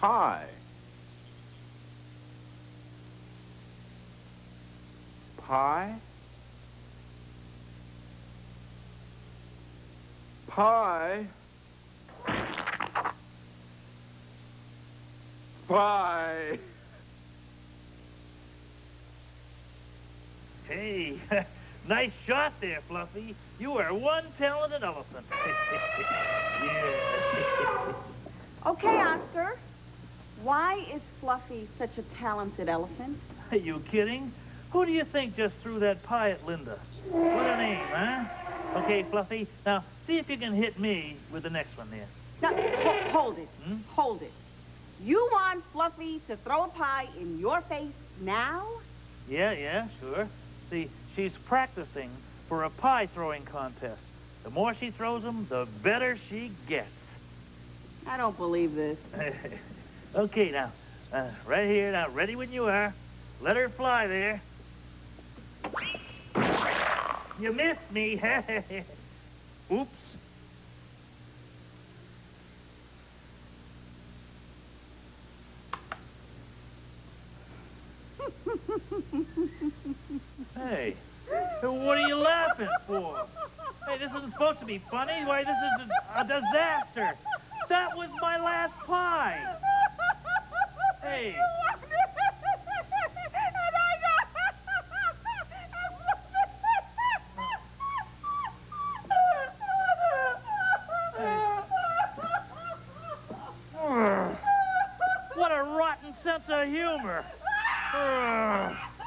Pie. Pie? Pie? Pie. Hey, nice shot there, Fluffy. You are one talented elephant. Why is Fluffy such a talented elephant? Are you kidding? Who do you think just threw that pie at Linda? What a name, huh? Okay, Fluffy, now see if you can hit me with the next one there. Now, ho- hold it. Hmm? Hold it. You want Fluffy to throw a pie in your face now? Yeah, yeah, sure. See, she's practicing for a pie throwing contest. The more she throws them, the better she gets. I don't believe this. okay, now, uh, right here, now, ready when you are. Let her fly there. You missed me. Oops. hey, what are you laughing for? Hey, this isn't supposed to be funny. Why, this is a, disaster. That was my last pie. rotten sense of humor.